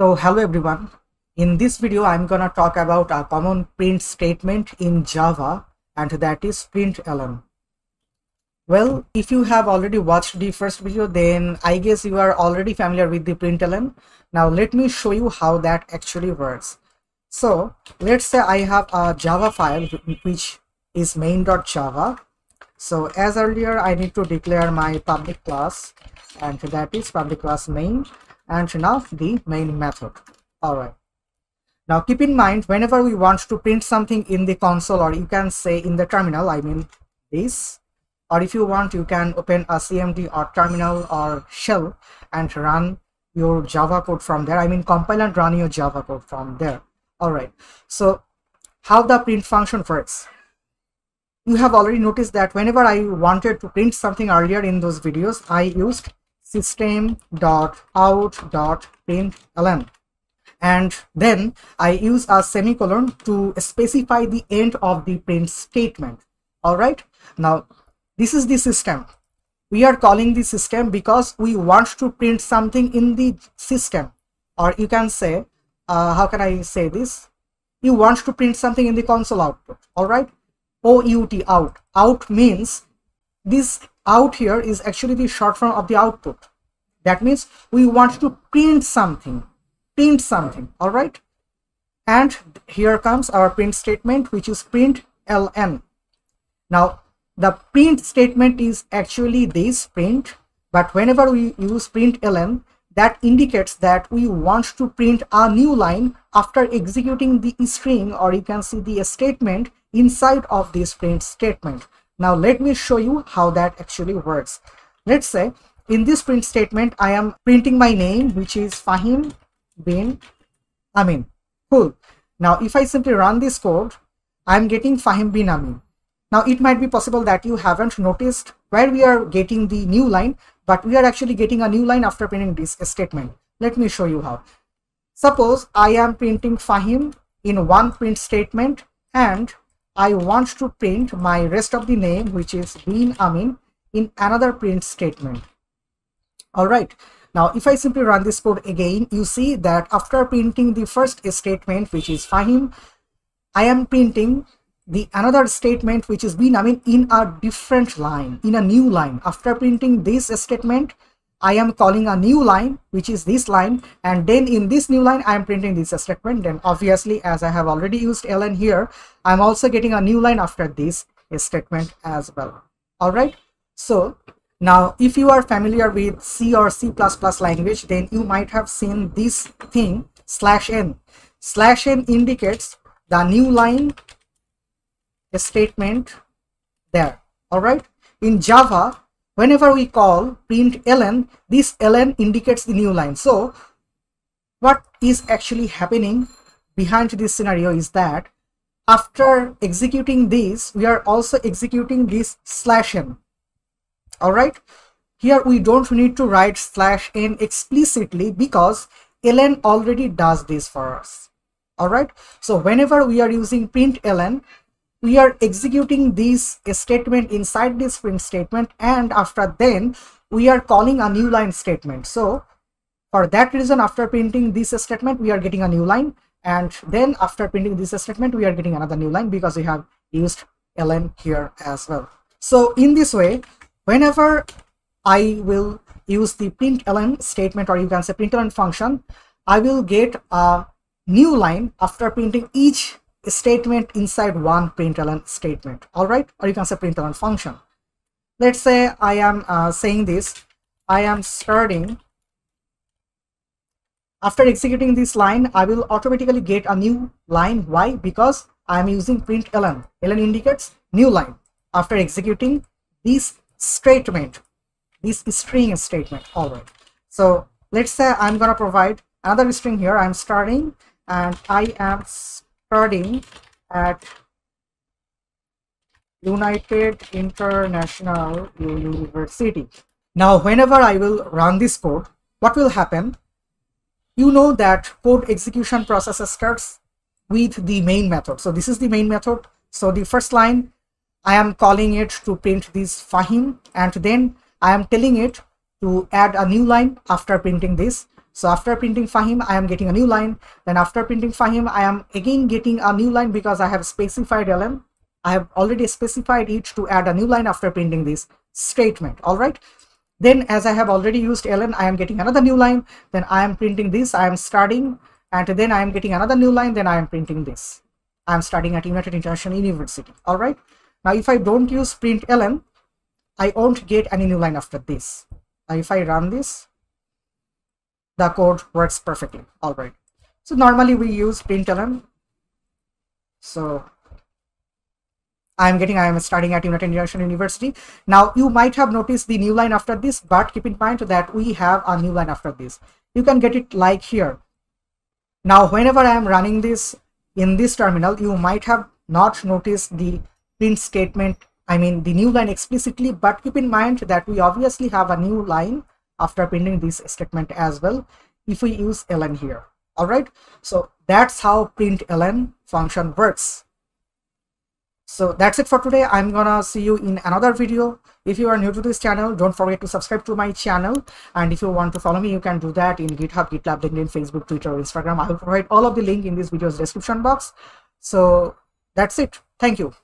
So hello everyone. In this video, I'm gonna talk about a common print statement in Java and that is println. Well, if you have already watched the first video, then I guess you are already familiar with the println. Now let me show you how that actually works. So let's say I have a Java file which is main.java. So as earlier, I need to declare my public class and that is public class main and now the main method. All right. Now keep in mind whenever we want to print something in the console or you can say in the terminal i mean this or if you want you can open a cmd or terminal or shell and run your java code from there. I mean compile and run your java code from there. All right. So how the print function works. You have already noticed that whenever i wanted to print something earlier in those videos i used system.out.println and then I use a semicolon to specify the end of the print statement. All right. Now, this is the system. We are calling the system because we want to print something in the system. Or you can say, uh, how can I say this? You want to print something in the console output. All right. OUT out. Out means this out here is actually the short form of the output. That means we want to print something, print something, all right? And here comes our print statement, which is print ln. Now, the print statement is actually this print, but whenever we use print ln, that indicates that we want to print a new line after executing the string or you can see the statement inside of this print statement. Now let me show you how that actually works. Let's say in this print statement, I am printing my name, which is Fahim bin Amin. Cool. Now, if I simply run this code, I'm getting Fahim bin Amin. Now, it might be possible that you haven't noticed where we are getting the new line, but we are actually getting a new line after printing this statement. Let me show you how. Suppose I am printing Fahim in one print statement and I want to print my rest of the name, which is bin Amin, in another print statement. All right. Now, if I simply run this code again, you see that after printing the first statement, which is Fahim, I am printing the another statement, which is bin Amin in a different line, in a new line. After printing this statement, I am calling a new line, which is this line. And then in this new line, I am printing this statement. Then obviously, as I have already used ln here, I'm also getting a new line after this statement as well. All right. So now, if you are familiar with C or C++ language, then you might have seen this thing slash n. Slash n indicates the new line statement there. All right. In Java, whenever we call print ln, this ln indicates the new line. So, what is actually happening behind this scenario is that after executing this, we are also executing this slash n all right here we don't need to write slash n explicitly because ln already does this for us. All right so whenever we are using print ln we are executing this statement inside this print statement and after then we are calling a new line statement. So for that reason after printing this statement we are getting a new line and then after printing this statement we are getting another new line because we have used ln here as well. So in this way whenever I will use the println statement or you can say println function, I will get a new line after printing each statement inside one println statement. All right, or you can say println function. Let's say I am uh, saying this, I am starting. After executing this line, I will automatically get a new line. Why? Because I am using println. ln indicates new line. After executing this statement this string statement all right so let's say i'm gonna provide another string here i'm starting and i am at united international university. Now whenever i will run this code what will happen? You know that code execution process starts with the main method. So this is the main method. So the first line I am calling it to print this Fahim and then I am telling it to add a new line after printing this. So after printing Fahim, I am getting a new line. Then after printing Fahim, I am again getting a new line because I have specified ln. I have already specified each to add a new line after printing this statement. All right. Then as I have already used ln, I am getting another new line. Then I am printing this. I am starting and then I am getting another new line. Then I am printing this. I am studying at United International University. All right. Now, if I don't use print ln, I won't get any new line after this. Now, if I run this, the code works perfectly. All right. So normally we use println. So I'm getting, I am studying at United International University. Now you might have noticed the new line after this, but keep in mind that we have a new line after this. You can get it like here. Now, whenever I am running this in this terminal, you might have not noticed the print statement, I mean the new line explicitly, but keep in mind that we obviously have a new line after printing this statement as well if we use ln here. All right? So that's how print ln function works. So that's it for today. I'm gonna see you in another video. If you are new to this channel don't forget to subscribe to my channel. And if you want to follow me you can do that in github gitlab linkedin facebook twitter instagram. I will provide all of the link in this video's description box. So that's it. Thank you